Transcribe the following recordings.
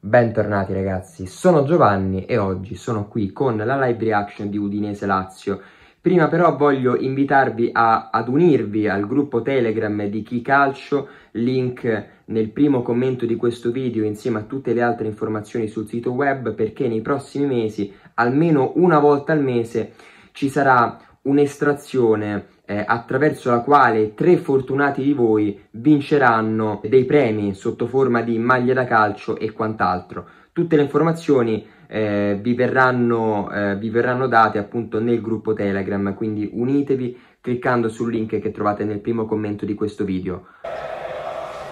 Bentornati ragazzi, sono Giovanni e oggi sono qui con la live reaction di Udinese Lazio. Prima però voglio invitarvi a, ad unirvi al gruppo Telegram di Chi Calcio, link nel primo commento di questo video insieme a tutte le altre informazioni sul sito web perché nei prossimi mesi, almeno una volta al mese, ci sarà un'estrazione eh, attraverso la quale tre fortunati di voi vinceranno dei premi sotto forma di maglie da calcio e quant'altro. Tutte le informazioni eh, vi, verranno, eh, vi verranno date appunto nel gruppo Telegram, quindi unitevi cliccando sul link che trovate nel primo commento di questo video.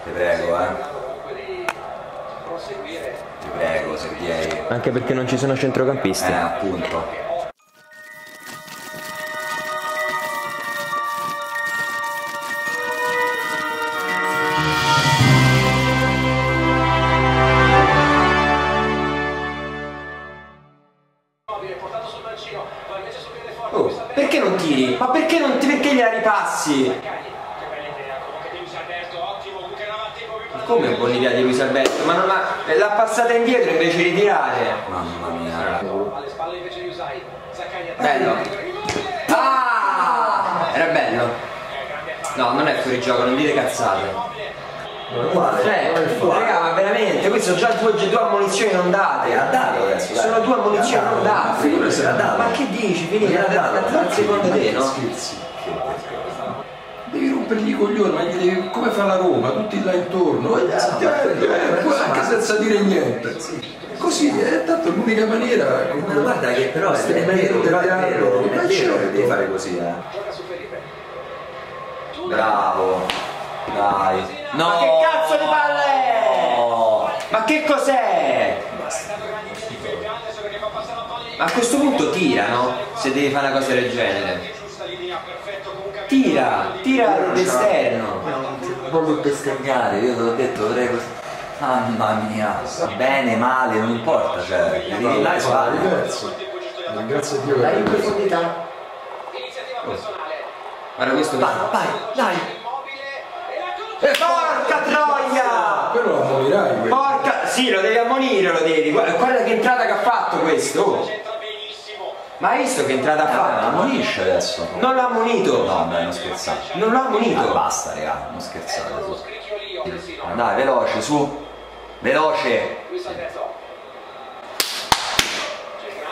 Ti prego, eh. Ti prego, se vieni. Anche perché non ci sono centrocampisti. Eh, appunto. Non ti perché gliela ripassi? Come buona idea di Luis Alberto? Ma non l'ha, l'ha passata indietro invece di tirare. Mamma mia. Bello. Ah! Era bello. No, non è fuori gioco, non dite cazzate. Uguale. Cioè, raga, ma veramente, queste sono già due, due ammonizioni non date. Ha dato adesso. dai. Sono due ammonizioni Ha non date. Ma che dici? Gliel'ha da, dato. da, da, secondo te, no? Scherzi. Devi rompergli i coglioni, ma gli devi, come fa la Roma, tutti là intorno, eh, eh, quello- anche senza dire niente. Così è tanto l'unica maniera. Ma guarda che però è, è vero, però è vero, è vero che devi fare così, eh. Bravo. Dai. No. Ma che cazzo di palle è? Ma che cos'è? Ma a questo punto tira, no? Se devi fare una cosa del genere. Tira, tira all'esterno. Proprio per scagliare, io te l'ho detto, prego. Mamma mia, bene, male, non importa, cioè, devi là e sbagli. diverso. Ringrazio Dio Dai in profondità. Guarda questo Vai, vai, dai. E porca troia! però lo ammonirai quello. Porca... Sì, lo devi ammonire, lo devi. Guarda, guarda che entrata che ha fatto questo. oh. Ma hai visto che entrata ha Ah, fatto? ammonisce adesso. Non l'ha ammonito. No, dai, non scherzate. Non l'ha ammonito. Ah, basta, raga, non scherzate. su. Dai, veloce, su. Veloce.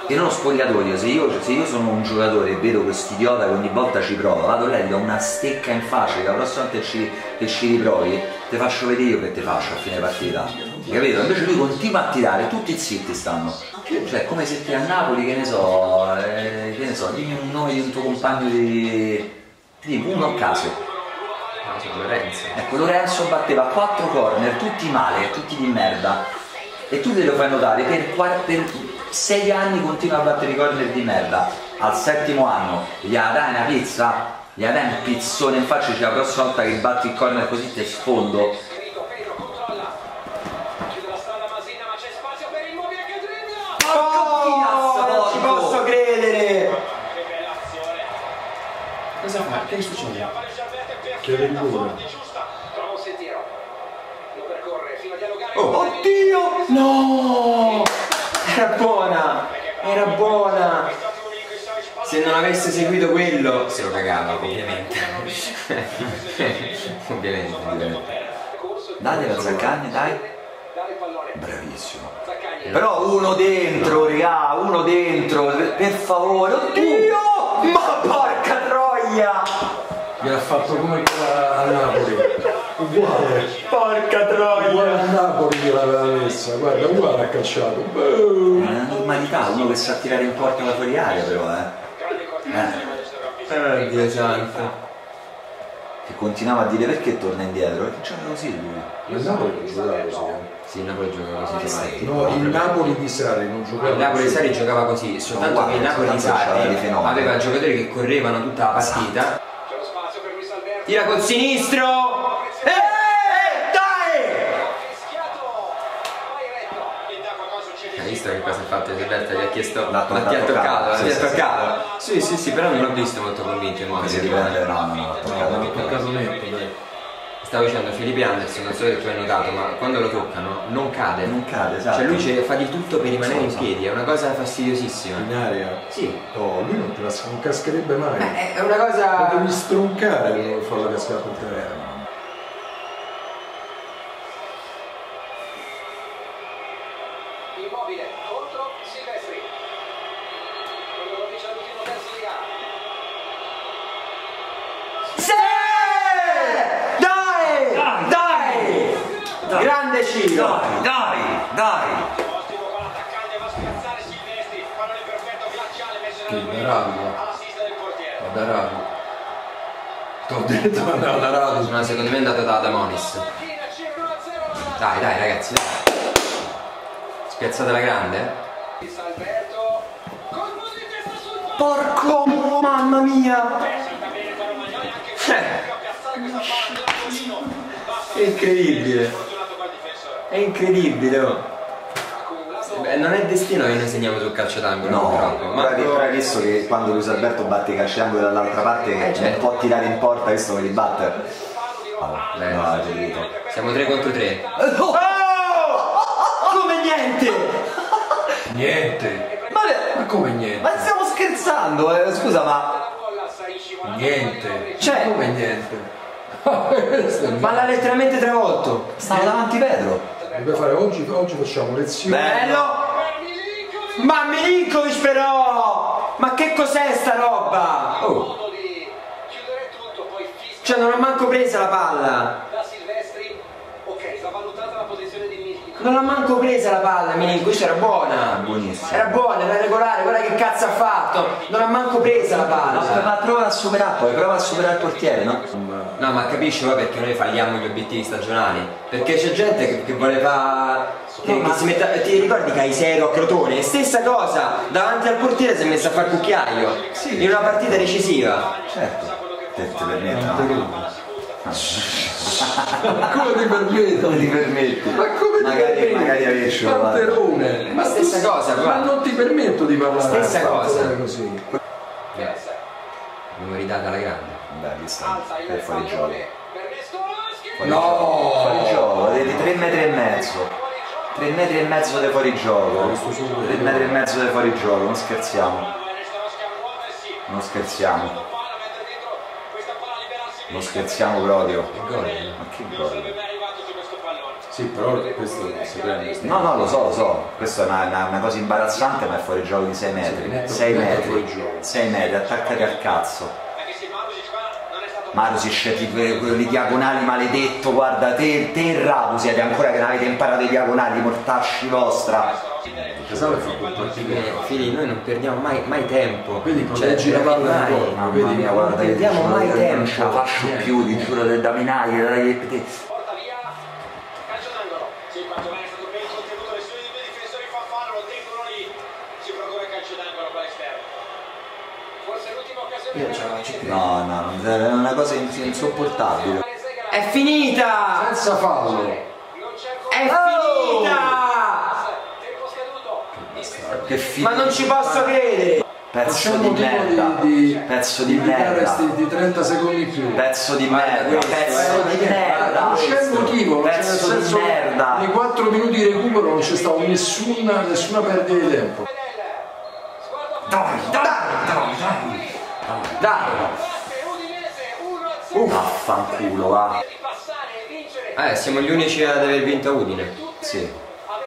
In uno spogliatoio, se io, se io sono un giocatore e vedo questo idiota che ogni volta ci prova, vado e gli do una stecca in faccia, che la prossima volta che ci, che ci riprovi, ti faccio vedere io che ti faccio a fine partita. Capito? Invece lui continua a tirare, tutti zitti stanno. Cioè, come se ti a Napoli, che ne so, eh, che ne so, dimmi un nome di un tuo compagno di. Dimmi uno a caso. Lorenzo. Ecco, Lorenzo batteva 4 corner, tutti male, tutti di merda. E tu te lo fai notare, per, 6 anni continua a battere i corner di merda. Al settimo anno gli dai una pizza, gli dai un pizzone in faccia dice la prossima volta che batti il corner così ti sfondo. Oh, non ci posso credere. Cosa fa? Che succede? Chiede il rigore. Oh, oddio! No! Era buona! Era buona! Se non avesse seguito quello, se lo cagava, ovviamente. ovviamente, ovviamente. Date la Zaccagni, dai. Bravissimo. Però uno dentro, raga, uno dentro, per favore, oddio! Ma porca troia! Gliel'ha fatto come quella a Napoli. Uguale. Porca troia! A Napoli gliel'aveva messa. Guarda, uguale ha calciato. Boom. È una normalità, uno che sa tirare in porta la fuori aria però, eh. Eh, Oh, Dio santo. che continuava a dire perché torna indietro, perché c'era così lui. Il Napoli giocava così. eh. Sì, il Napoli giocava così, sì. No, il Napoli di Sarri non giocava Il Napoli di. Sarri giocava così, soltanto guarda, che il Napoli di fenomeni. aveva giocatori che correvano tutta la partita. Tira col sinistro! Eh, eh, dai! Hai fatto Elisabetta? Gli ha chiesto. Ma ti ha toccato, sì, sì, sì. toccato. Sì, sì, sì, però non l'ho visto molto convinto in Che si modo riprende, no, no, no, ha No, toccato. non ha toccato netto, stavo dicendo Felipe Anderson, non so se tu hai notato, ma quando lo toccano non cade. Non cade, esatto. Cioè lui fa di tutto per rimanere in Sì, piedi, è una cosa fastidiosissima. In aria. Sì. Oh, lui non te la non cascherebbe mai. Eh, È una cosa. devi stroncare per farlo cascare per terra. Immobile contro Silvestri. Quello lo dice all'ultimo terzo di gara. Sì! Dai! Dai! Grande Ciro! Dai, dai, dai! Ottimo con l'attaccante va a spiazzare Silvestri. Pallone perfetto glaciale messo Chi, nel Berardi? Alla sinistra del portiere. Ma da Radu. T'ho detto andava da Radu. No, secondo me è andato da Adamonis. Panchina, Ciro 1-0. Dai, dai ragazzi, dai. Spiazzate la grande? Porco mamma mia! Salta bene per Romagnoli anche Eh. a piazzare questa palla nell'angolino. Basta È incredibile. È incredibile, oh. Accumulato. Beh, non è destino che noi segniamo sul calcio d'angolo, No, purtroppo. ma però hai visto che quando Luis Alberto batte i calci d'angolo dall'altra parte Eh, certo. non può tirare in porta, visto che li batte. Beh, No, giocato. siamo 3 contro 3. Oh! Come niente! Niente. Ma, Ma come niente? ma stiamo scherzando, eh? scusa, ma Niente. Cioè- come niente? Ma l'ha letteralmente travolto. stava davanti Pedro. Deve fare oggi, oggi facciamo lezioni. Beh. Bello! Ma Milinkovic però! Ma che cos'è sta roba? Oh! Cioè non ha manco presa la palla! da Silvestri. Ok, sta valutata la posizione di Milik. Non l'ha manco presa la palla Milinkovic, era buona! Buonissimo. Era buona, era regolare, guarda che cazzo ha fatto! Non ha manco presa la palla! ma prova a superare poi, prova a superare il portiere, no? No, ma capisci poi perché noi falliamo gli obiettivi stagionali? Perché c'è gente che, che vuole fare. Che, che si mette. Ti ricordi Caisero a Crotone? Stessa cosa! Davanti al portiere si è messo a fare cucchiaio! In una partita decisiva! Certo. Te, te permetto, no? Come ti permetti? Come ti permetti? Ma come ti Magari- permetti? magari. Panterone. Ma stessa tu- cosa, Ma guarda. non ti permetto di parlare. Stessa Fatela cosa. così. Abbiamo ridata alla grande. Beh, lì sta per fuori gioco. No! Fuori gioco, di 3 metri e mezzo. 3 metri e mezzo di fuori gioco. 3 metri e mezzo di fuori gioco, non scherziamo. Non scherziamo. Palla mette dentro questa Non scherziamo proprio. Gol. Ma che gol. Sì, però questo si prende. No, no, lo so, lo so. Questa è una, una- una cosa imbarazzante, ma è fuori gioco di 6 metri. netto, 6 netto fuori metri. gioco. 6 metri, attaccati al cazzo. Anche se Marusic qua non è stato Mario si sceglie que- quelli diagonali maledetto, guarda te, te e Radu siete ancora che non avete imparato i diagonali, mortacci vostra. Casale fa quel partito. Fili, noi non perdiamo mai, mai tempo. Vedi, proteggi la palla mai. di corpo. Mamma Vedi, mia, non guarda che perdiamo mai tempo. Non ce la faccio più, ti giuro del Daminai, No, no, è una cosa ins- insopportabile. È finita! Senza fallo. È Oh! finita! Che fi- Ma non ci posso credere! Pezzo di merda. di, di, Pezzo di evitare merda. di 30 secondi più. Pezzo di merda. questo, Pezzo eh. di merda. Non c'è motivo, Pezzo di senso, merda. nei 4 minuti di recupero non c'è stata nessuna, nessuna perdita di tempo. Dai, dai, dai, dai. Dai! 1 Vaffanculo, va. Eh, siamo gli unici ad aver vinto Udine. Sì.